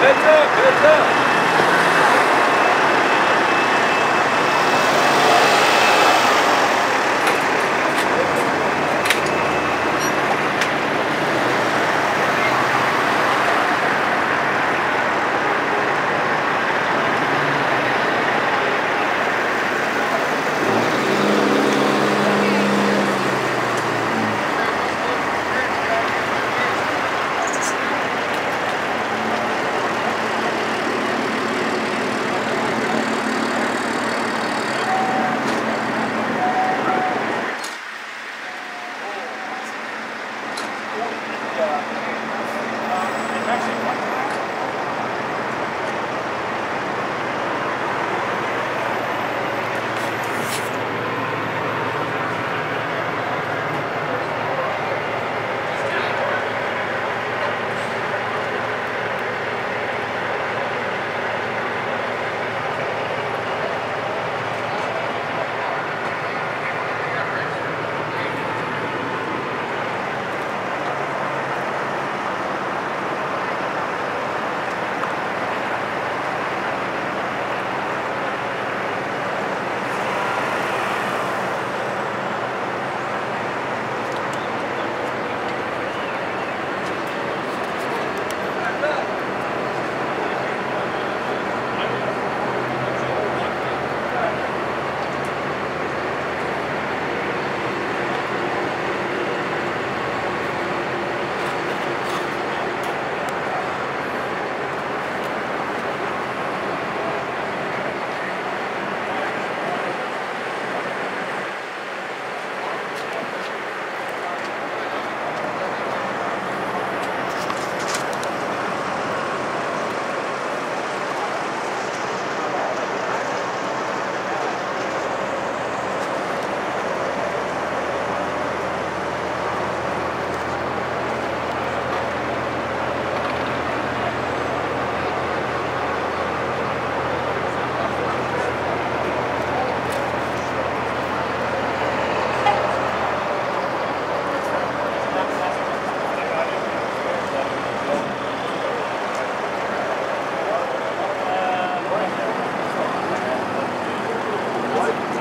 Bitte, up. 40 feet, uh, and actually,